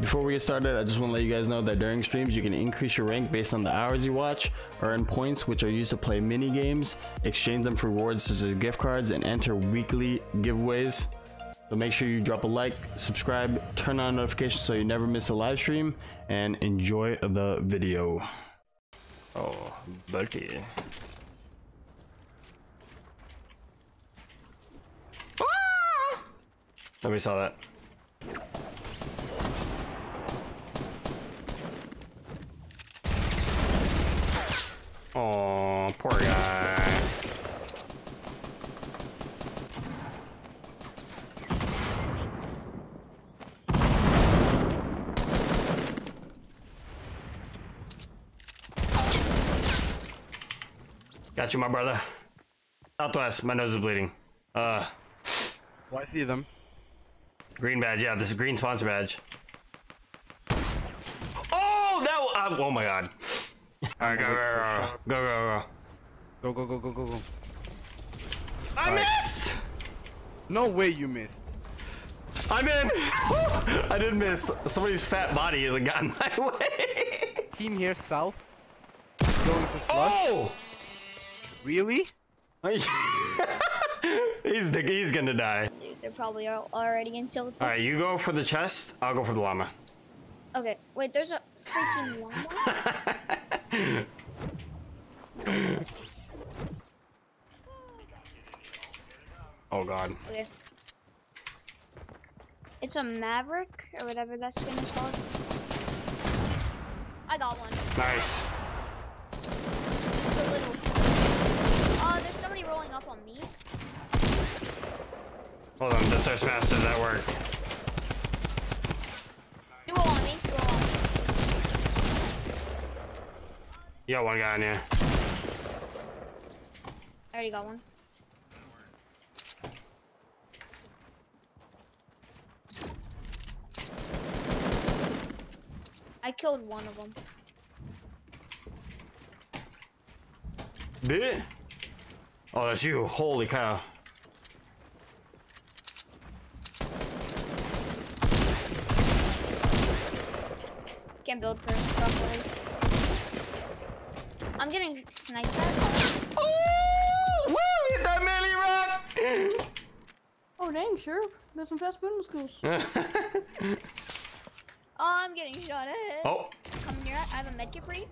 Before we get started, I just want to let you guys know that during streams you can increase your rank based on the hours you watch, earn points which are used to play mini games, exchange them for rewards such as gift cards, and enter weekly giveaways. So make sure you drop a like, subscribe, turn on notifications so you never miss a live stream, and enjoy the video. Oh, bulky. Ah! Nobody saw that. Oh, poor guy. Got you, my brother. Southwest, my nose is bleeding. Uh, Oh, I see them. green badge. Yeah, this is green sponsor badge. Oh, that. Uh, oh my god. All right, go, go, go, go, go, go, Go, go, go, go, go, go. I Alright. missed. No way you missed. I'm in. I didn't miss. Somebody's fat body got in my way. Team here south. Going to flush. Oh! Really? he's the, he's gonna die. They're probably already in tilted. All right, you go for the chest. I'll go for the llama. Okay, wait, there's a freaking llama? Oh god. Okay. It's a Maverick, or whatever that skin is called. I got one. Nice. A little. Oh, there's somebody rolling up on me. Hold on, the thirst masters at work. Duo on me, duo on me. You got one guy in here. I already got one. I killed one of them. Bit. Oh, that's you. Holy cow. Can't build properly. I'm getting sniped at. Oh! Woo! Hit that melee rock! Oh dang, sure. Got some fast building skills. Oh, I'm getting shot at. oh, Come near. I have a medkit for you.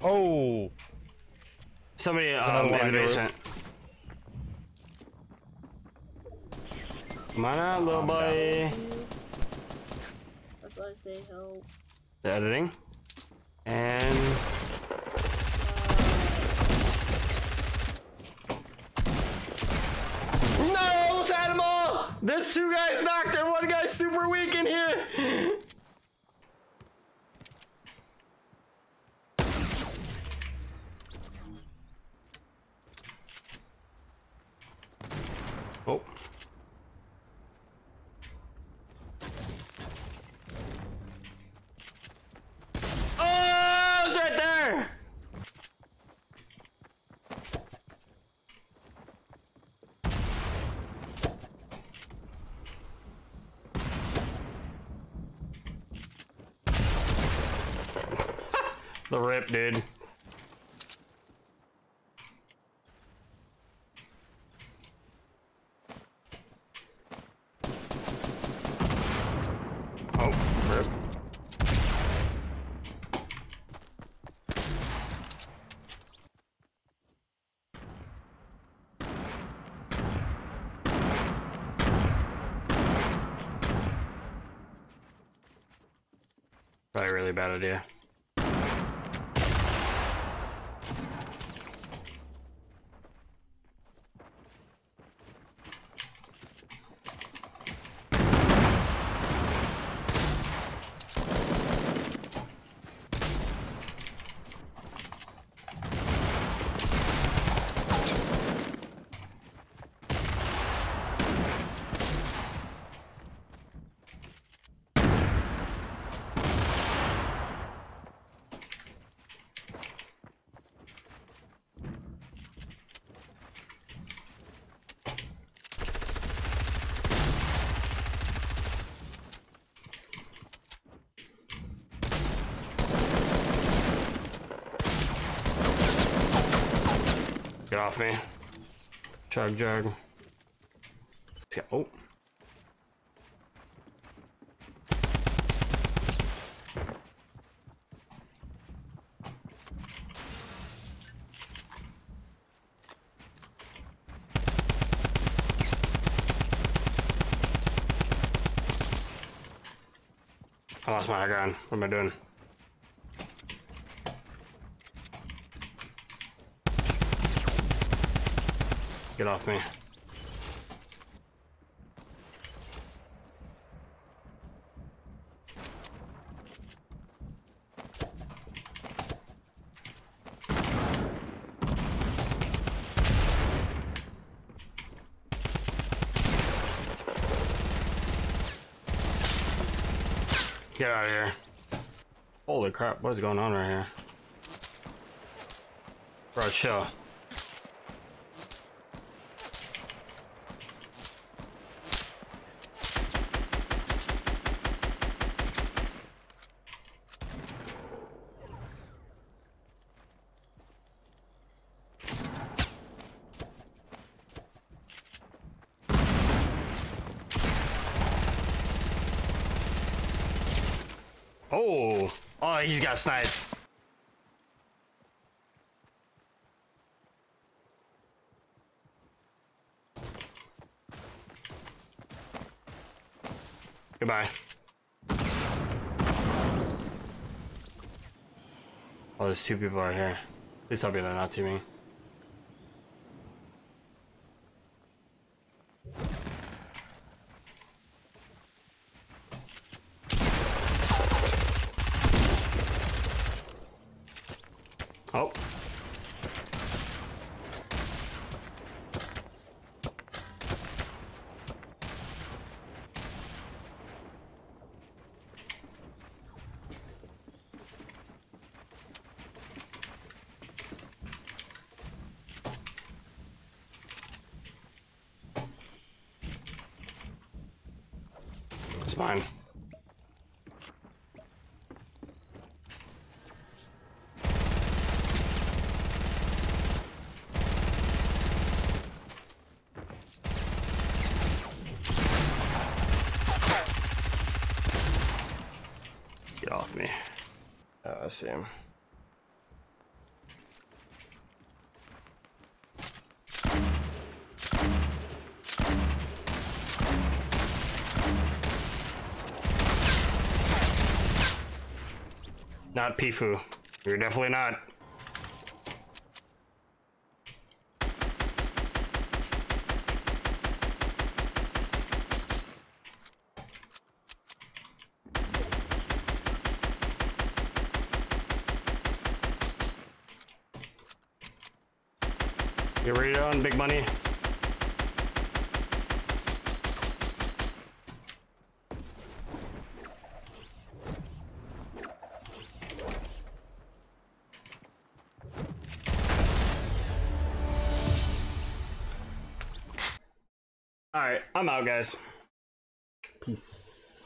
Oh. somebody um, in the basement. Come on out, little boy. That's why I say help. The editing. And uh, No, I almost had them all! There's two guys knocked and one guy's super weak in here! Oh, it's right there! The rip, dude. Oh. Probably a really bad idea. Get off me. Chug jug. Let's. Oh. I lost my gun. What am I doing? Get off me. Get out of here. Holy crap, what is going on right here? Bro, chill. Oh, oh, he's got sniped. Goodbye. Oh, there's two people right here. Please tell me they're not teaming. Oh. It's. Get off me. Oh, I see him. Not Pifu. You're definitely not. You ready to on big money? All right, I'm out, guys. Peace.